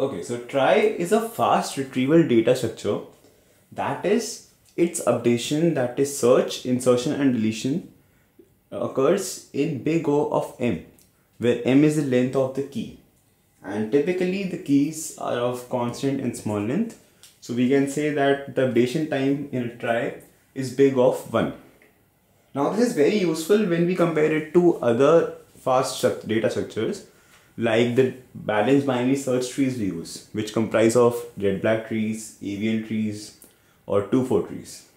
Okay, so trie is a fast retrieval data structure. That is, its updation, that is search, insertion, and deletion, occurs in big O of m, where m is the length of the key. And typically, the keys are of constant and small length. So we can say that the updation time in a trie is big of 1. Now, this is very useful when we compare it to other fast data structures like the balanced binary search trees we use, which comprise of red-black trees, AVL trees, or 2-4 trees.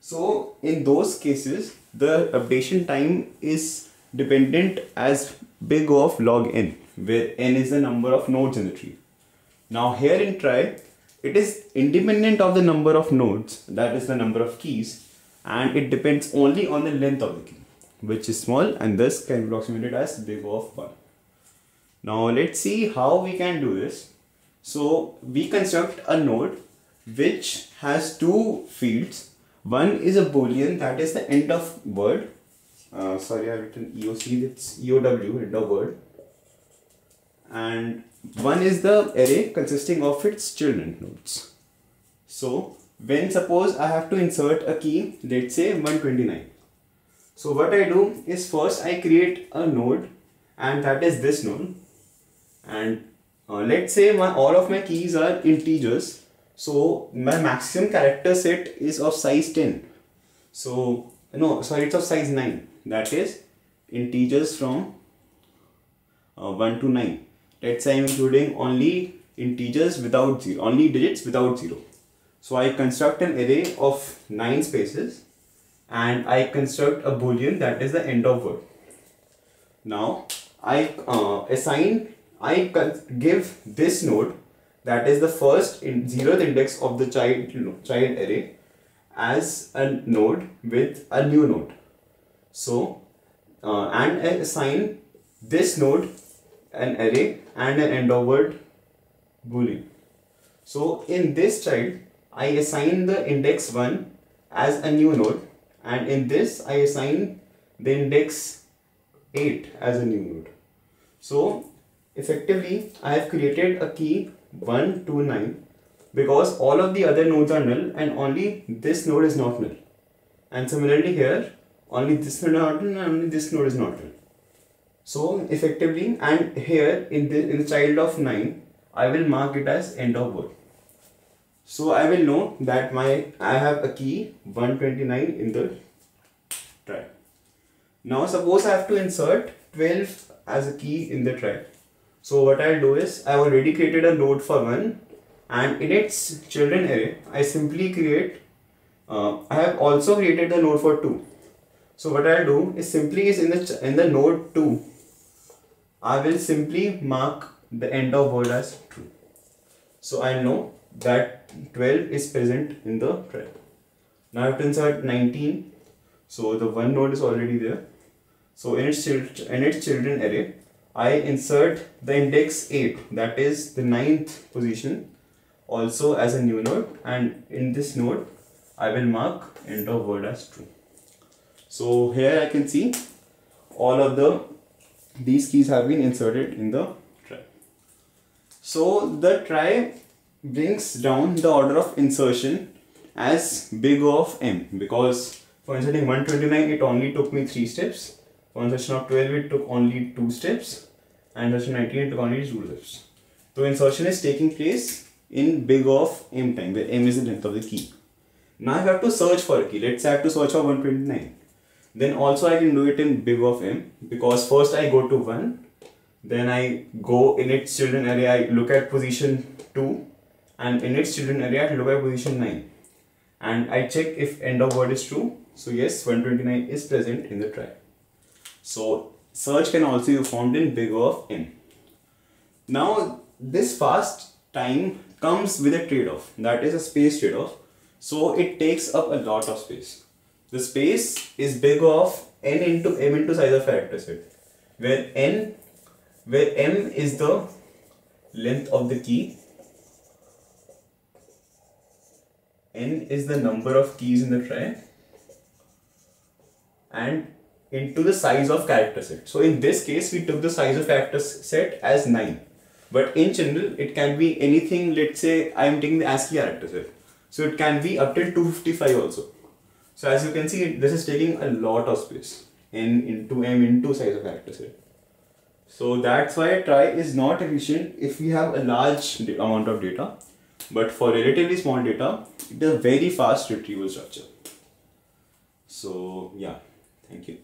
So in those cases, the updation time is dependent as big of log n, where n is the number of nodes in the tree. Now here in trie, it is independent of the number of nodes, that is the number of keys, and it depends only on the length of the key, which is small and thus can be approximated as big of 1. Now let's see how we can do this. So we construct a node which has two fields. One is a boolean that is the end of word. Uh, sorry, I've written EOC, it's EOW, end of word. And one is the array consisting of its children nodes. So when suppose I have to insert a key, let's say 129. So what I do is first I create a node and that is this node and uh, let's say my, all of my keys are integers so my maximum character set is of size 10 so no sorry it's of size 9 that is integers from uh, 1 to 9 let's say i'm including only integers without zero only digits without zero. So i construct an array of 9 spaces and i construct a boolean that is the end of word. Now i uh, assign I give this node that is the first in zeroth index of the child child array as a node with a new node. So uh, and I assign this node an array and an end of word boolean. So in this child I assign the index 1 as a new node and in this I assign the index 8 as a new node. So effectively I have created a key 1 to 9 because all of the other nodes are null and only this node is not null. And similarly here only this node is not null and only this node is not null. So effectively and here in the in the child of 9 I will mark it as end of word. So I will know that my I have a key 129 in the trie now suppose I have to insert 12 as a key in the trie so what I'll do is I've already created a node for one and in its children array I simply create uh, I have also created the node for 2 so what I'll do is simply is in the in the node 2 I will simply mark the end of word as true. So I know that 12 is present in the thread now I have to insert 19 so the one node is already there. So in its, in its children array I insert the index 8 that is the ninth position also as a new node and in this node I will mark end of word as true. So here I can see all of the these keys have been inserted in the trie. So the trie brings down the order of insertion as big O of m because for inserting 129 it only took me 3 steps for insertion of 12 it took only 2 steps and insertion 19 it took only 2 steps. So insertion is taking place in big of m time where m is the length of the key. Now I have to search for a key. Let's say I have to search for 129. Then also I can do it in big of m because first I go to 1 then I go in its children array I look at position 2 and in its children array I look at position 9 and I check if end of word is true so yes 129 is present in the trie. So search can also be found in big O of n. Now this fast time comes with a trade-off. That is a space trade-off. So it takes up a lot of space. The space is big O of n into m into size of character set where n where m is the length of the key. n is the number of keys in the trie and into the size of character set. So in this case, we took the size of character set as 9. But in general, it can be anything. Let's say I am taking the ASCII character set, so it can be up till 255 also. So as you can see, this is taking a lot of space in into m into size of character set. So that's why trie is not efficient if we have a large amount of data. But for relatively small data, it is a very fast retrieval structure. So yeah, thank you.